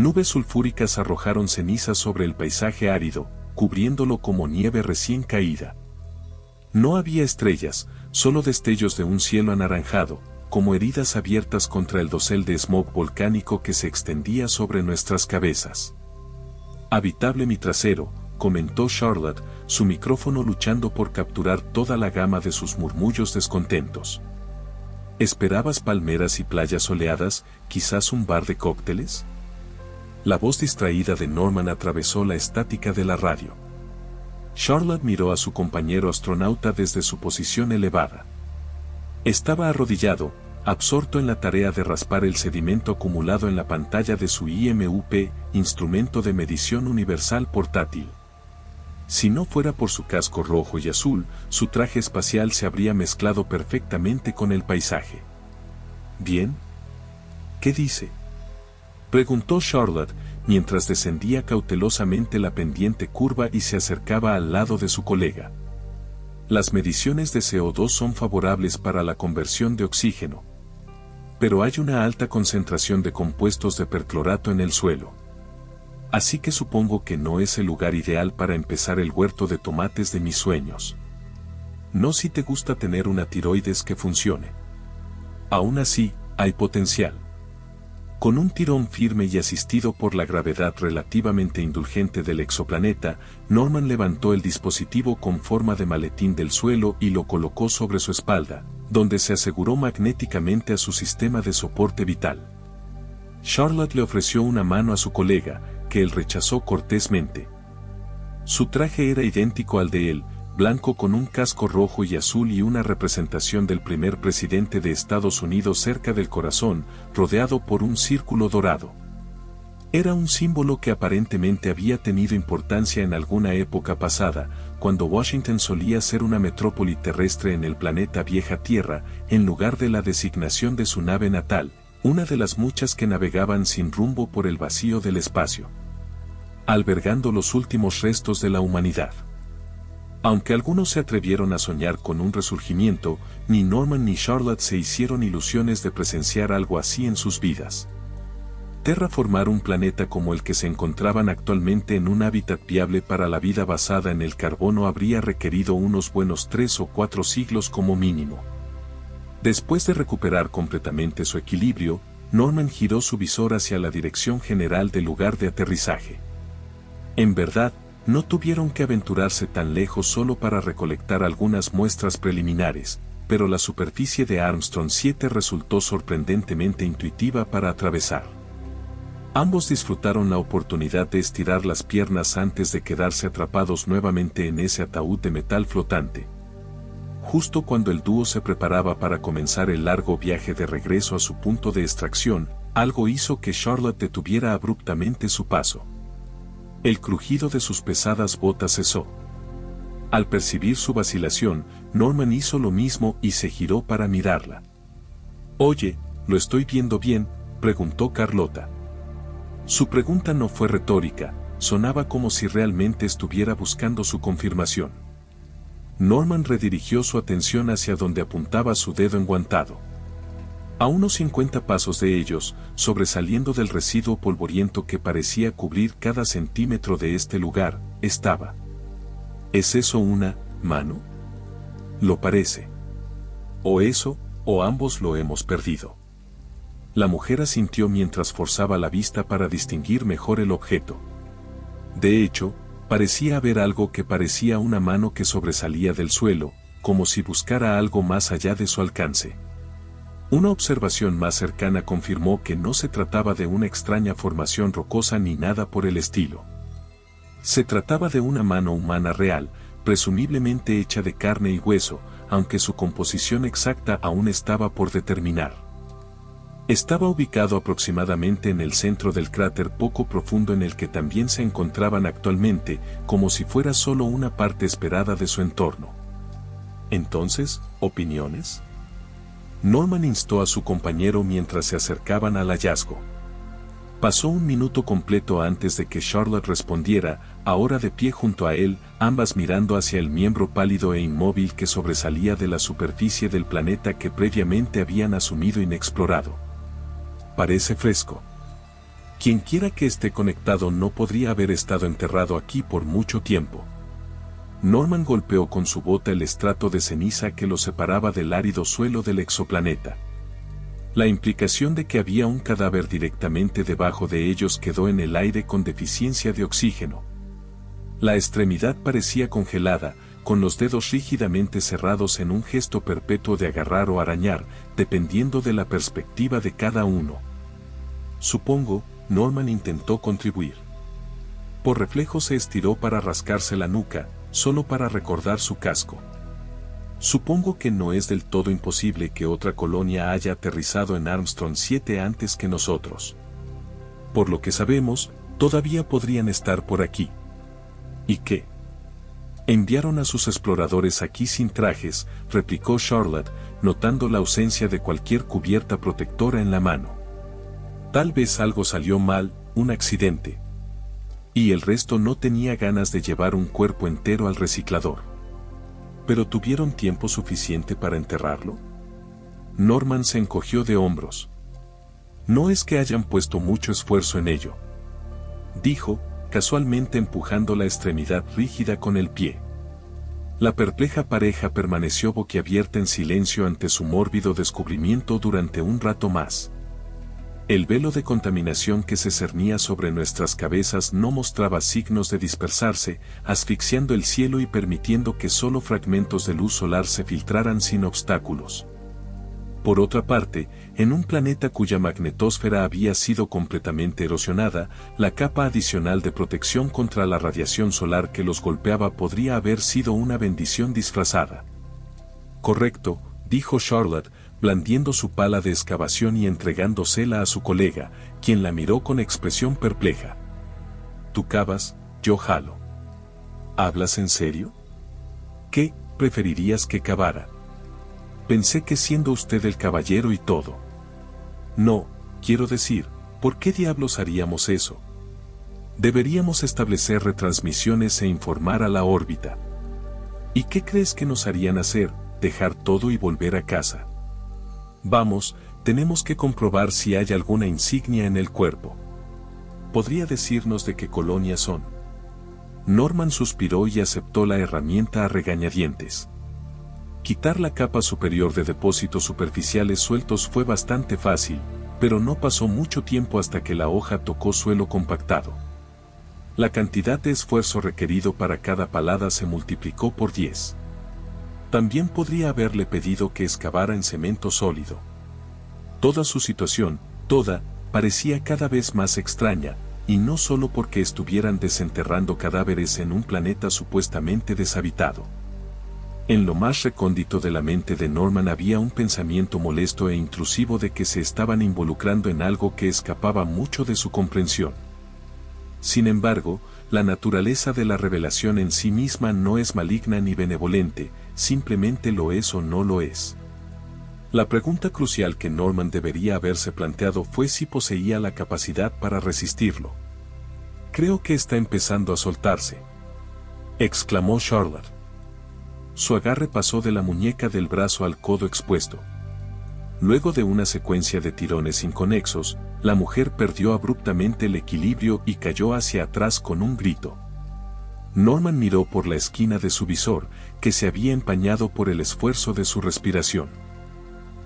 Nubes sulfúricas arrojaron cenizas sobre el paisaje árido, cubriéndolo como nieve recién caída. No había estrellas, solo destellos de un cielo anaranjado, como heridas abiertas contra el dosel de smog volcánico que se extendía sobre nuestras cabezas. Habitable mi trasero, comentó Charlotte, su micrófono luchando por capturar toda la gama de sus murmullos descontentos. ¿Esperabas palmeras y playas soleadas, quizás un bar de cócteles? La voz distraída de Norman atravesó la estática de la radio. Charlotte miró a su compañero astronauta desde su posición elevada. Estaba arrodillado, absorto en la tarea de raspar el sedimento acumulado en la pantalla de su IMUP, instrumento de medición universal portátil. Si no fuera por su casco rojo y azul, su traje espacial se habría mezclado perfectamente con el paisaje. ¿Bien? ¿Qué dice? Preguntó Charlotte, mientras descendía cautelosamente la pendiente curva y se acercaba al lado de su colega. Las mediciones de CO2 son favorables para la conversión de oxígeno. Pero hay una alta concentración de compuestos de perclorato en el suelo. Así que supongo que no es el lugar ideal para empezar el huerto de tomates de mis sueños. No si te gusta tener una tiroides que funcione. Aún así, hay potencial. Con un tirón firme y asistido por la gravedad relativamente indulgente del exoplaneta, Norman levantó el dispositivo con forma de maletín del suelo y lo colocó sobre su espalda, donde se aseguró magnéticamente a su sistema de soporte vital. Charlotte le ofreció una mano a su colega, que él rechazó cortésmente. Su traje era idéntico al de él, blanco con un casco rojo y azul y una representación del primer presidente de Estados Unidos cerca del corazón, rodeado por un círculo dorado. Era un símbolo que aparentemente había tenido importancia en alguna época pasada, cuando Washington solía ser una metrópoli terrestre en el planeta Vieja Tierra, en lugar de la designación de su nave natal, una de las muchas que navegaban sin rumbo por el vacío del espacio, albergando los últimos restos de la humanidad. Aunque algunos se atrevieron a soñar con un resurgimiento, ni Norman ni Charlotte se hicieron ilusiones de presenciar algo así en sus vidas. Terraformar un planeta como el que se encontraban actualmente en un hábitat viable para la vida basada en el carbono habría requerido unos buenos tres o cuatro siglos como mínimo. Después de recuperar completamente su equilibrio, Norman giró su visor hacia la dirección general del lugar de aterrizaje. En verdad, no tuvieron que aventurarse tan lejos solo para recolectar algunas muestras preliminares, pero la superficie de Armstrong 7 resultó sorprendentemente intuitiva para atravesar. Ambos disfrutaron la oportunidad de estirar las piernas antes de quedarse atrapados nuevamente en ese ataúd de metal flotante. Justo cuando el dúo se preparaba para comenzar el largo viaje de regreso a su punto de extracción, algo hizo que Charlotte detuviera abruptamente su paso. El crujido de sus pesadas botas cesó. Al percibir su vacilación, Norman hizo lo mismo y se giró para mirarla. Oye, ¿lo estoy viendo bien? preguntó Carlota. Su pregunta no fue retórica, sonaba como si realmente estuviera buscando su confirmación. Norman redirigió su atención hacia donde apuntaba su dedo enguantado. A unos 50 pasos de ellos, sobresaliendo del residuo polvoriento que parecía cubrir cada centímetro de este lugar, estaba. ¿Es eso una mano? Lo parece. O eso, o ambos lo hemos perdido. La mujer asintió mientras forzaba la vista para distinguir mejor el objeto. De hecho, parecía haber algo que parecía una mano que sobresalía del suelo, como si buscara algo más allá de su alcance. Una observación más cercana confirmó que no se trataba de una extraña formación rocosa ni nada por el estilo. Se trataba de una mano humana real, presumiblemente hecha de carne y hueso, aunque su composición exacta aún estaba por determinar. Estaba ubicado aproximadamente en el centro del cráter poco profundo en el que también se encontraban actualmente, como si fuera solo una parte esperada de su entorno. Entonces, ¿opiniones? Norman instó a su compañero mientras se acercaban al hallazgo. Pasó un minuto completo antes de que Charlotte respondiera, ahora de pie junto a él, ambas mirando hacia el miembro pálido e inmóvil que sobresalía de la superficie del planeta que previamente habían asumido inexplorado. Parece fresco. Quienquiera que esté conectado no podría haber estado enterrado aquí por mucho tiempo. Norman golpeó con su bota el estrato de ceniza que lo separaba del árido suelo del exoplaneta. La implicación de que había un cadáver directamente debajo de ellos quedó en el aire con deficiencia de oxígeno. La extremidad parecía congelada, con los dedos rígidamente cerrados en un gesto perpetuo de agarrar o arañar, dependiendo de la perspectiva de cada uno. Supongo, Norman intentó contribuir. Por reflejo se estiró para rascarse la nuca, solo para recordar su casco. Supongo que no es del todo imposible que otra colonia haya aterrizado en Armstrong 7 antes que nosotros. Por lo que sabemos, todavía podrían estar por aquí. ¿Y qué? Enviaron a sus exploradores aquí sin trajes, replicó Charlotte, notando la ausencia de cualquier cubierta protectora en la mano. Tal vez algo salió mal, un accidente, y el resto no tenía ganas de llevar un cuerpo entero al reciclador. ¿Pero tuvieron tiempo suficiente para enterrarlo? Norman se encogió de hombros. No es que hayan puesto mucho esfuerzo en ello. Dijo, casualmente empujando la extremidad rígida con el pie. La perpleja pareja permaneció boquiabierta en silencio ante su mórbido descubrimiento durante un rato más. El velo de contaminación que se cernía sobre nuestras cabezas no mostraba signos de dispersarse, asfixiando el cielo y permitiendo que solo fragmentos de luz solar se filtraran sin obstáculos. Por otra parte, en un planeta cuya magnetosfera había sido completamente erosionada, la capa adicional de protección contra la radiación solar que los golpeaba podría haber sido una bendición disfrazada. Correcto, dijo Charlotte, blandiendo su pala de excavación y entregándosela a su colega, quien la miró con expresión perpleja. Tú cavas, yo jalo. ¿Hablas en serio? ¿Qué preferirías que cavara? Pensé que siendo usted el caballero y todo. No, quiero decir, ¿por qué diablos haríamos eso? Deberíamos establecer retransmisiones e informar a la órbita. ¿Y qué crees que nos harían hacer, dejar todo y volver a casa? Vamos, tenemos que comprobar si hay alguna insignia en el cuerpo. ¿Podría decirnos de qué colonia son? Norman suspiró y aceptó la herramienta a regañadientes. Quitar la capa superior de depósitos superficiales sueltos fue bastante fácil, pero no pasó mucho tiempo hasta que la hoja tocó suelo compactado. La cantidad de esfuerzo requerido para cada palada se multiplicó por 10. También podría haberle pedido que excavara en cemento sólido. Toda su situación, toda, parecía cada vez más extraña, y no solo porque estuvieran desenterrando cadáveres en un planeta supuestamente deshabitado. En lo más recóndito de la mente de Norman había un pensamiento molesto e intrusivo de que se estaban involucrando en algo que escapaba mucho de su comprensión. Sin embargo, la naturaleza de la revelación en sí misma no es maligna ni benevolente, simplemente lo es o no lo es. La pregunta crucial que Norman debería haberse planteado fue si poseía la capacidad para resistirlo. Creo que está empezando a soltarse. exclamó Charlotte. Su agarre pasó de la muñeca del brazo al codo expuesto. Luego de una secuencia de tirones inconexos, la mujer perdió abruptamente el equilibrio y cayó hacia atrás con un grito. Norman miró por la esquina de su visor, que se había empañado por el esfuerzo de su respiración.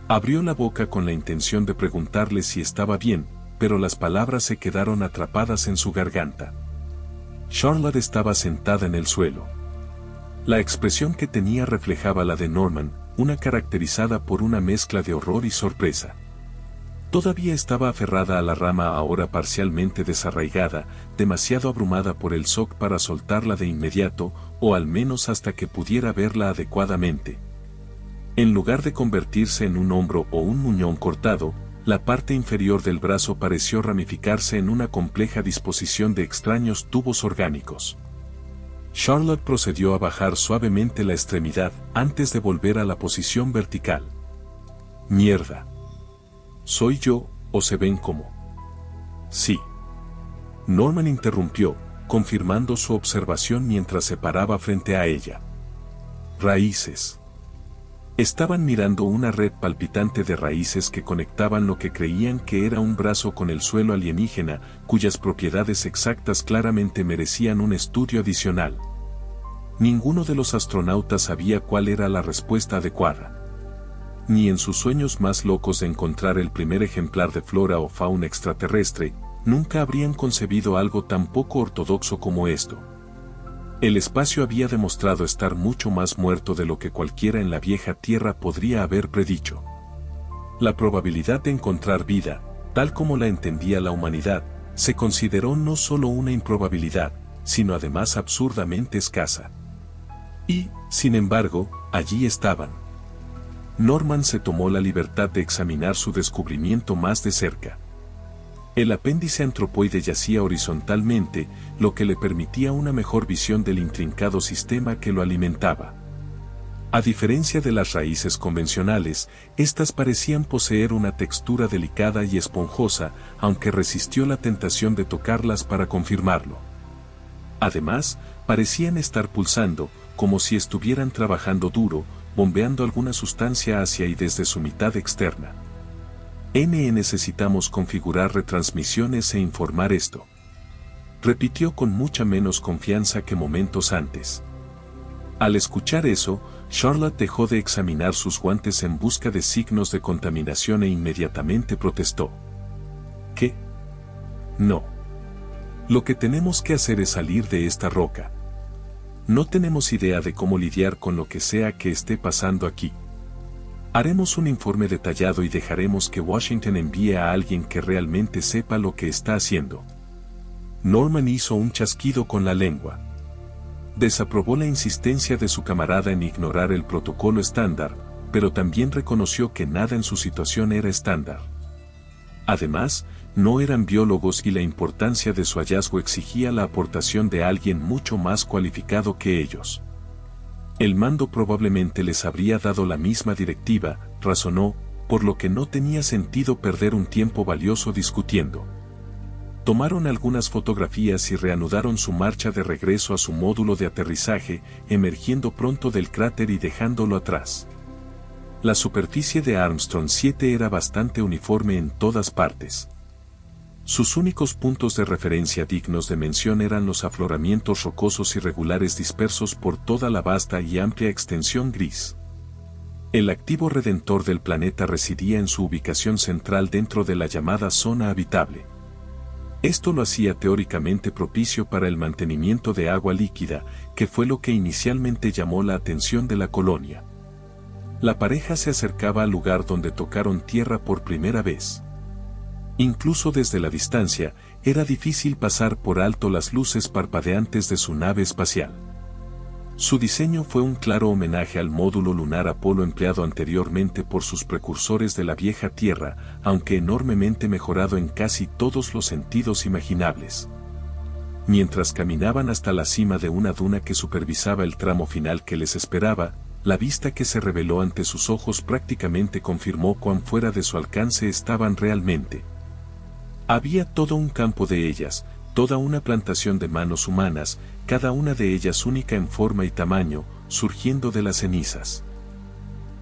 Abrió la boca con la intención de preguntarle si estaba bien, pero las palabras se quedaron atrapadas en su garganta. Charlotte estaba sentada en el suelo. La expresión que tenía reflejaba la de Norman, una caracterizada por una mezcla de horror y sorpresa. Todavía estaba aferrada a la rama ahora parcialmente desarraigada, demasiado abrumada por el shock para soltarla de inmediato, o al menos hasta que pudiera verla adecuadamente. En lugar de convertirse en un hombro o un muñón cortado, la parte inferior del brazo pareció ramificarse en una compleja disposición de extraños tubos orgánicos. Charlotte procedió a bajar suavemente la extremidad antes de volver a la posición vertical. Mierda. ¿Soy yo, o se ven como? Sí. Norman interrumpió, confirmando su observación mientras se paraba frente a ella. Raíces. Estaban mirando una red palpitante de raíces que conectaban lo que creían que era un brazo con el suelo alienígena, cuyas propiedades exactas claramente merecían un estudio adicional. Ninguno de los astronautas sabía cuál era la respuesta adecuada. Ni en sus sueños más locos de encontrar el primer ejemplar de flora o fauna extraterrestre, nunca habrían concebido algo tan poco ortodoxo como esto. El espacio había demostrado estar mucho más muerto de lo que cualquiera en la vieja Tierra podría haber predicho. La probabilidad de encontrar vida, tal como la entendía la humanidad, se consideró no solo una improbabilidad, sino además absurdamente escasa. Y, sin embargo, allí estaban. Norman se tomó la libertad de examinar su descubrimiento más de cerca. El apéndice antropoide yacía horizontalmente, lo que le permitía una mejor visión del intrincado sistema que lo alimentaba. A diferencia de las raíces convencionales, éstas parecían poseer una textura delicada y esponjosa, aunque resistió la tentación de tocarlas para confirmarlo. Además, parecían estar pulsando, como si estuvieran trabajando duro, bombeando alguna sustancia hacia y desde su mitad externa. NE necesitamos configurar retransmisiones e informar esto. Repitió con mucha menos confianza que momentos antes. Al escuchar eso, Charlotte dejó de examinar sus guantes en busca de signos de contaminación e inmediatamente protestó. ¿Qué? No. Lo que tenemos que hacer es salir de esta roca. No tenemos idea de cómo lidiar con lo que sea que esté pasando aquí. Haremos un informe detallado y dejaremos que Washington envíe a alguien que realmente sepa lo que está haciendo. Norman hizo un chasquido con la lengua. Desaprobó la insistencia de su camarada en ignorar el protocolo estándar, pero también reconoció que nada en su situación era estándar. Además, no eran biólogos y la importancia de su hallazgo exigía la aportación de alguien mucho más cualificado que ellos. El mando probablemente les habría dado la misma directiva, razonó, por lo que no tenía sentido perder un tiempo valioso discutiendo. Tomaron algunas fotografías y reanudaron su marcha de regreso a su módulo de aterrizaje, emergiendo pronto del cráter y dejándolo atrás. La superficie de Armstrong 7 era bastante uniforme en todas partes. Sus únicos puntos de referencia dignos de mención eran los afloramientos rocosos irregulares dispersos por toda la vasta y amplia extensión gris. El activo redentor del planeta residía en su ubicación central dentro de la llamada zona habitable. Esto lo hacía teóricamente propicio para el mantenimiento de agua líquida, que fue lo que inicialmente llamó la atención de la colonia. La pareja se acercaba al lugar donde tocaron tierra por primera vez. Incluso desde la distancia, era difícil pasar por alto las luces parpadeantes de su nave espacial. Su diseño fue un claro homenaje al módulo lunar Apolo empleado anteriormente por sus precursores de la vieja Tierra, aunque enormemente mejorado en casi todos los sentidos imaginables. Mientras caminaban hasta la cima de una duna que supervisaba el tramo final que les esperaba, la vista que se reveló ante sus ojos prácticamente confirmó cuán fuera de su alcance estaban realmente. Había todo un campo de ellas, toda una plantación de manos humanas, cada una de ellas única en forma y tamaño, surgiendo de las cenizas.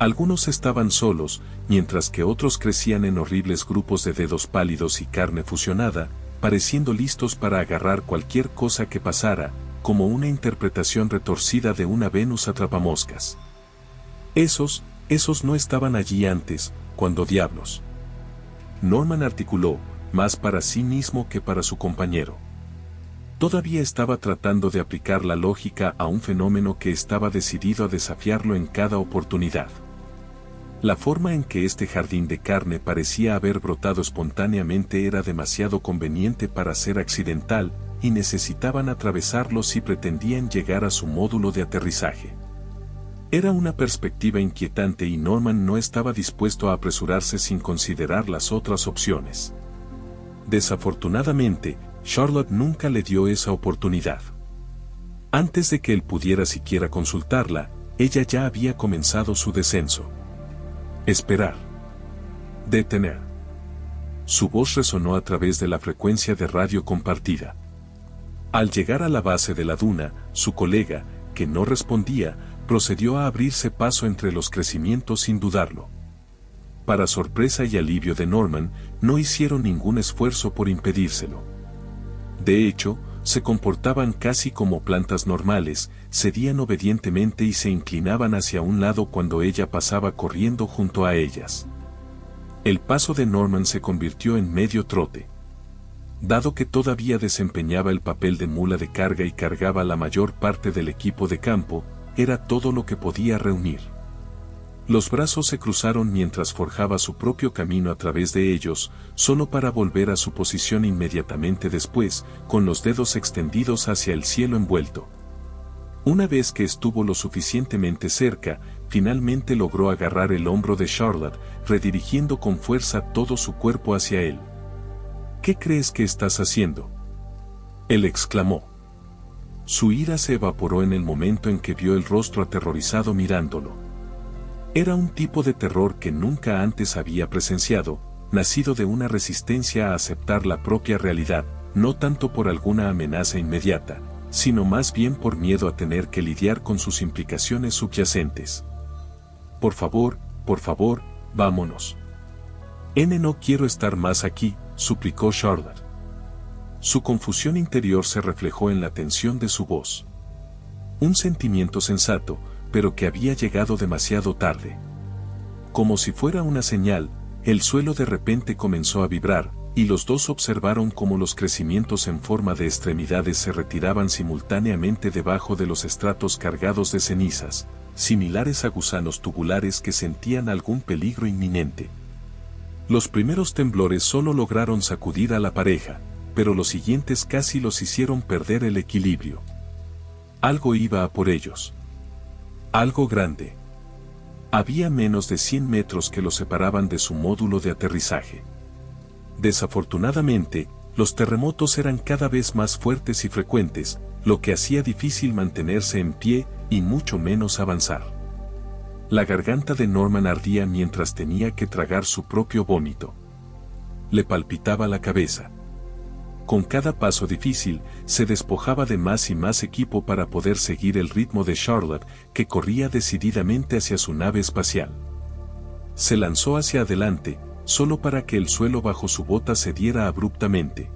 Algunos estaban solos, mientras que otros crecían en horribles grupos de dedos pálidos y carne fusionada, pareciendo listos para agarrar cualquier cosa que pasara, como una interpretación retorcida de una Venus atrapamoscas. Esos, esos no estaban allí antes, cuando diablos. Norman articuló, más para sí mismo que para su compañero. Todavía estaba tratando de aplicar la lógica a un fenómeno que estaba decidido a desafiarlo en cada oportunidad. La forma en que este jardín de carne parecía haber brotado espontáneamente era demasiado conveniente para ser accidental, y necesitaban atravesarlo si pretendían llegar a su módulo de aterrizaje. Era una perspectiva inquietante y Norman no estaba dispuesto a apresurarse sin considerar las otras opciones. Desafortunadamente, Charlotte nunca le dio esa oportunidad. Antes de que él pudiera siquiera consultarla, ella ya había comenzado su descenso. Esperar. Detener. Su voz resonó a través de la frecuencia de radio compartida. Al llegar a la base de la duna, su colega, que no respondía, procedió a abrirse paso entre los crecimientos sin dudarlo. Para sorpresa y alivio de Norman, no hicieron ningún esfuerzo por impedírselo. De hecho, se comportaban casi como plantas normales, cedían obedientemente y se inclinaban hacia un lado cuando ella pasaba corriendo junto a ellas. El paso de Norman se convirtió en medio trote. Dado que todavía desempeñaba el papel de mula de carga y cargaba la mayor parte del equipo de campo, era todo lo que podía reunir. Los brazos se cruzaron mientras forjaba su propio camino a través de ellos, solo para volver a su posición inmediatamente después, con los dedos extendidos hacia el cielo envuelto. Una vez que estuvo lo suficientemente cerca, finalmente logró agarrar el hombro de Charlotte, redirigiendo con fuerza todo su cuerpo hacia él. ¿Qué crees que estás haciendo? Él exclamó. Su ira se evaporó en el momento en que vio el rostro aterrorizado mirándolo. Era un tipo de terror que nunca antes había presenciado, nacido de una resistencia a aceptar la propia realidad, no tanto por alguna amenaza inmediata, sino más bien por miedo a tener que lidiar con sus implicaciones subyacentes. Por favor, por favor, vámonos. N no quiero estar más aquí, suplicó Charlotte. Su confusión interior se reflejó en la tensión de su voz. Un sentimiento sensato, pero que había llegado demasiado tarde. Como si fuera una señal, el suelo de repente comenzó a vibrar, y los dos observaron cómo los crecimientos en forma de extremidades se retiraban simultáneamente debajo de los estratos cargados de cenizas, similares a gusanos tubulares que sentían algún peligro inminente. Los primeros temblores solo lograron sacudir a la pareja, pero los siguientes casi los hicieron perder el equilibrio. Algo iba a por ellos. Algo grande. Había menos de 100 metros que los separaban de su módulo de aterrizaje. Desafortunadamente, los terremotos eran cada vez más fuertes y frecuentes, lo que hacía difícil mantenerse en pie y mucho menos avanzar. La garganta de Norman ardía mientras tenía que tragar su propio vómito. Le palpitaba la cabeza. Con cada paso difícil, se despojaba de más y más equipo para poder seguir el ritmo de Charlotte, que corría decididamente hacia su nave espacial. Se lanzó hacia adelante, solo para que el suelo bajo su bota cediera abruptamente.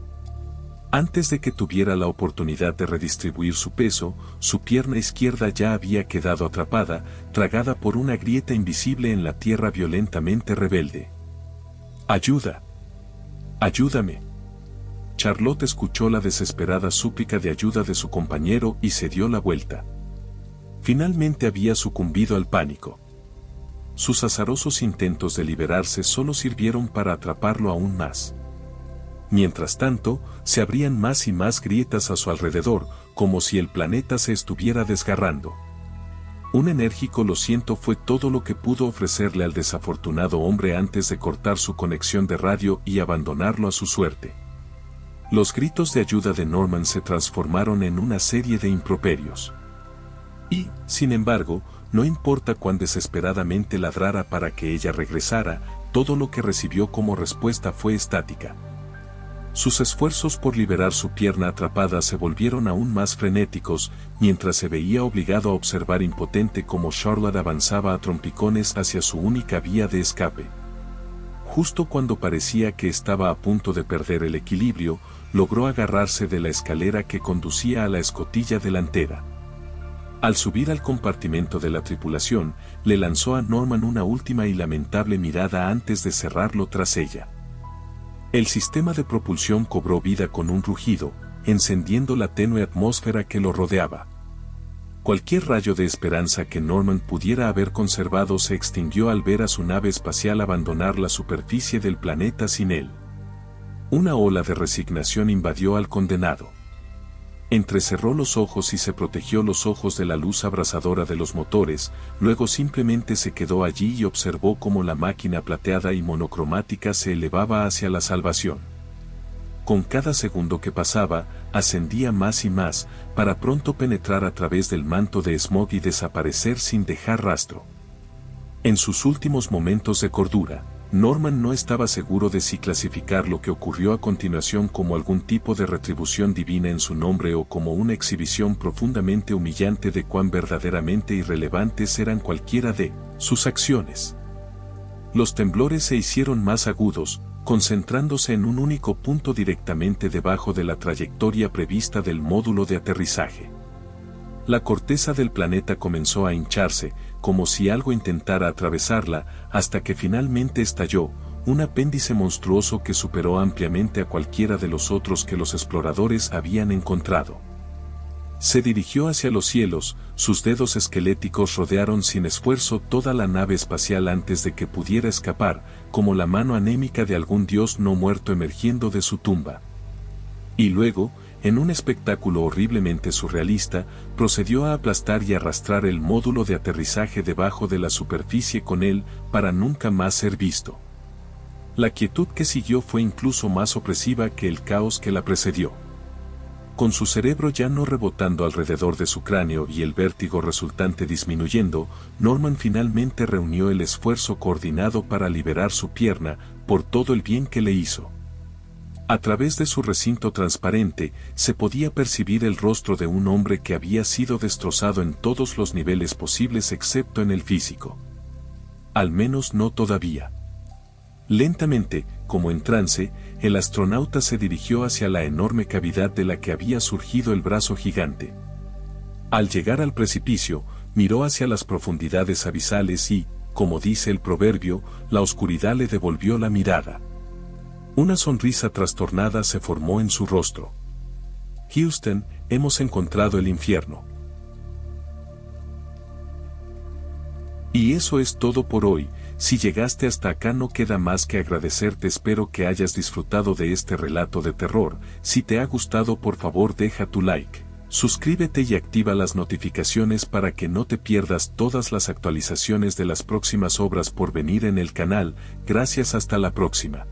Antes de que tuviera la oportunidad de redistribuir su peso, su pierna izquierda ya había quedado atrapada, tragada por una grieta invisible en la tierra violentamente rebelde. ¡Ayuda! ¡Ayúdame! Charlotte escuchó la desesperada súplica de ayuda de su compañero y se dio la vuelta. Finalmente había sucumbido al pánico. Sus azarosos intentos de liberarse solo sirvieron para atraparlo aún más. Mientras tanto, se abrían más y más grietas a su alrededor, como si el planeta se estuviera desgarrando. Un enérgico lo siento fue todo lo que pudo ofrecerle al desafortunado hombre antes de cortar su conexión de radio y abandonarlo a su suerte. Los gritos de ayuda de Norman se transformaron en una serie de improperios. Y, sin embargo, no importa cuán desesperadamente ladrara para que ella regresara, todo lo que recibió como respuesta fue estática. Sus esfuerzos por liberar su pierna atrapada se volvieron aún más frenéticos, mientras se veía obligado a observar impotente cómo Charlotte avanzaba a trompicones hacia su única vía de escape. Justo cuando parecía que estaba a punto de perder el equilibrio, logró agarrarse de la escalera que conducía a la escotilla delantera. Al subir al compartimento de la tripulación, le lanzó a Norman una última y lamentable mirada antes de cerrarlo tras ella. El sistema de propulsión cobró vida con un rugido, encendiendo la tenue atmósfera que lo rodeaba. Cualquier rayo de esperanza que Norman pudiera haber conservado se extinguió al ver a su nave espacial abandonar la superficie del planeta sin él. Una ola de resignación invadió al condenado. Entrecerró los ojos y se protegió los ojos de la luz abrasadora de los motores, luego simplemente se quedó allí y observó cómo la máquina plateada y monocromática se elevaba hacia la salvación. Con cada segundo que pasaba, ascendía más y más, para pronto penetrar a través del manto de smog y desaparecer sin dejar rastro. En sus últimos momentos de cordura, Norman no estaba seguro de si clasificar lo que ocurrió a continuación como algún tipo de retribución divina en su nombre o como una exhibición profundamente humillante de cuán verdaderamente irrelevantes eran cualquiera de sus acciones. Los temblores se hicieron más agudos, concentrándose en un único punto directamente debajo de la trayectoria prevista del módulo de aterrizaje. La corteza del planeta comenzó a hincharse, como si algo intentara atravesarla, hasta que finalmente estalló, un apéndice monstruoso que superó ampliamente a cualquiera de los otros que los exploradores habían encontrado. Se dirigió hacia los cielos, sus dedos esqueléticos rodearon sin esfuerzo toda la nave espacial antes de que pudiera escapar, como la mano anémica de algún dios no muerto emergiendo de su tumba. Y luego, en un espectáculo horriblemente surrealista, procedió a aplastar y arrastrar el módulo de aterrizaje debajo de la superficie con él para nunca más ser visto. La quietud que siguió fue incluso más opresiva que el caos que la precedió. Con su cerebro ya no rebotando alrededor de su cráneo y el vértigo resultante disminuyendo, Norman finalmente reunió el esfuerzo coordinado para liberar su pierna, por todo el bien que le hizo. A través de su recinto transparente, se podía percibir el rostro de un hombre que había sido destrozado en todos los niveles posibles excepto en el físico. Al menos no todavía. Lentamente, como en trance, el astronauta se dirigió hacia la enorme cavidad de la que había surgido el brazo gigante. Al llegar al precipicio, miró hacia las profundidades abisales y, como dice el proverbio, la oscuridad le devolvió la mirada. Una sonrisa trastornada se formó en su rostro. Houston, hemos encontrado el infierno. Y eso es todo por hoy, si llegaste hasta acá no queda más que agradecerte espero que hayas disfrutado de este relato de terror, si te ha gustado por favor deja tu like, suscríbete y activa las notificaciones para que no te pierdas todas las actualizaciones de las próximas obras por venir en el canal, gracias hasta la próxima.